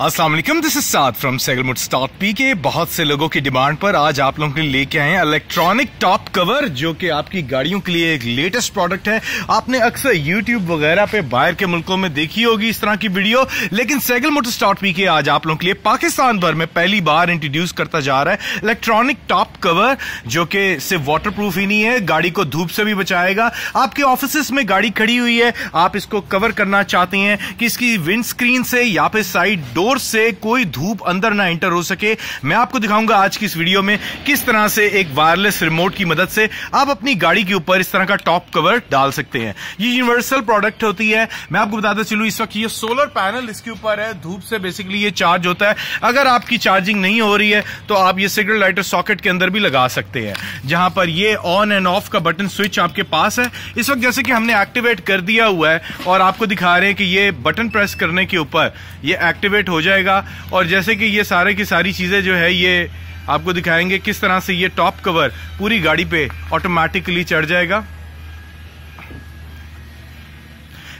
वालेकुम this is Saad from सेगलमुट स्टॉक पी के बहुत से लोगों की डिमांड पर आज आप लोगों के लिए लेके आए हैं इलेक्ट्रॉनिक टॉप कवर जो कि आपकी गाड़ियों के लिए एक लेटेस्ट प्रोडक्ट है। आपने अक्सर यूट्यूब वगैरह पे बाहर के मुल्कों में देखी होगी इस तरह की वीडियो लेकिन सेगल मोटर स्टॉक पी के आज आप लोगों के लिए पाकिस्तान भर में पहली बार इंट्रोड्यूस करता जा रहा है इलेक्ट्रॉनिक टॉप कवर जो कि सिर्फ़ वाटर ही नहीं है, गाड़ी को धूप से भी बचाएगा। आपके ऑफ़िस में गाड़ी खड़ी हुई है, आप इसको कवर करना चाहते हैं, कि इसकी विंड स्क्रीन से या फिर साइड डोर डोर से कोई धूप अंदर ना एंटर हो सके। मैं आपको दिखाऊँगा आज की इस वीडियो में किस तरह से एक वायरलेस रिमोट की मदद से आप अपनी गाड़ी के ऊपर इस तरह का टॉप कवर डाल सकते हैं। ये यूनिवर्सल प्रोडक्ट होती है। मैं आपको बताता चलूँ, इस वक्त ये सोलर पैनल इसके ऊपर है। धूप से बेसिकली ये चार्ज होता है। अगर आपकी चार्जिंग नहीं हो रही है तो आप ये सिगरेट लाइटर सॉकेट के अंदर भी लगा सकते हैं। जहाँ पर ये ऑन एंड ऑफ़ का बटन स्विच आपके पास है। इस वक्त जैसे कि हमने एक्टिवेट कर दिया हुआ है और आपको दिखा रहे हैं कि ये बटन प्रेस करने के ऊपर ये एक्टिवेट हो जाएगा। और जैसे कि ये सारे की सारी चीज़ें जो है, ये आपको दिखाएँगे किस तरह से ये टॉप कवर पूरी गाड़ी पे ऑटोमेटिकली चढ़ जाएगा।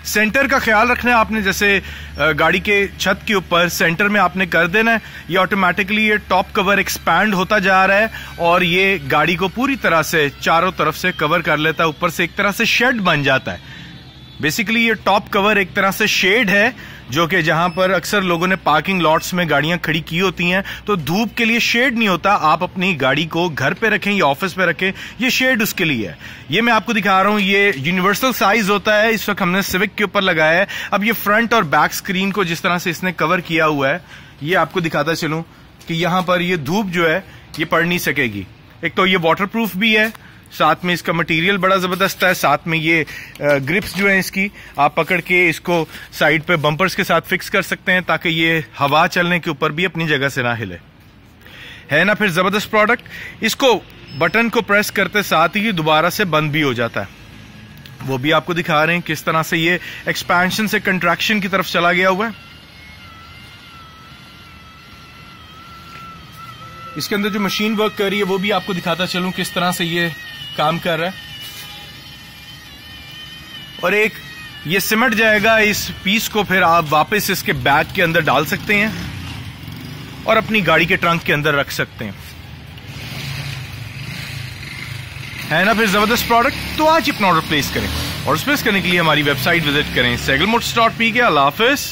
सेंटर का ख्याल रखना है आपने, जैसे गाड़ी के छत के ऊपर सेंटर में आपने कर देना है। ये ऑटोमेटिकली ये टॉप कवर एक्सपैंड होता जा रहा है और ये गाड़ी को पूरी तरह से, चारों तरफ़ से कवर कर लेता है। ऊपर से एक तरह से शेड बन जाता है। बेसिकली ये टॉप कवर एक तरह से शेड है, जो कि जहाँ पर अक्सर लोगों ने पार्किंग लॉट्स में गाड़ियाँ खड़ी की होती हैं। तो धूप के लिए शेड नहीं होता, आप अपनी गाड़ी को घर पे रखें या ऑफ़िस पे रखें, ये शेड उसके लिए है। ये मैं आपको दिखा रहा हूँ, ये यूनिवर्सल साइज़ होता है, इस वक्त हमने सिविक के ऊपर लगाया है। अब ये फ्रंट और बैक स्क्रीन को जिस तरह से इसने कवर किया हुआ है, ये आपको दिखाता चलूँ कि यहाँ पर ये धूप जो है, ये पड़ नहीं सकेगी। एक तो ये वाटर भी है साथ में इसका मटेरियल बड़ा ज़बरदस्त है, साथ में ये ग्रिप्स जो है इसकी, आप पकड़ के इसको साइड पे बम्पर्स के साथ फिक्स कर सकते हैं ताकि ये हवा चलने के ऊपर भी अपनी जगह से ना हिले। है ना फिर ज़बरदस्त प्रोडक्ट इसको बटन को प्रेस करते साथ ही दोबारा से बंद भी हो जाता है। वो भी आपको दिखा रहे हैं किस तरह से ये एक्सपेंशन से कंट्रैक्शन की तरफ़ चला गया हुआ है। इसके अंदर जो मशीन वर्क कर रही है, वो भी आपको दिखाता चलूँ किस तरह से ये काम कर रहा है। और एक, ये सिमट जाएगा इस पीस को, फिर आप वापस इसके बैग के अंदर डाल सकते हैं और अपनी गाड़ी के ट्रंक के अंदर रख सकते हैं। है ना फिर ज़बरदस्त प्रोडक्ट तो आज अपना ऑर्डर प्लेस करें। और प्लेस करने के लिए हमारी वेबसाइट विज़िट करें। सेगल मोट्स डॉट पी के अल्लाह हाफिज़।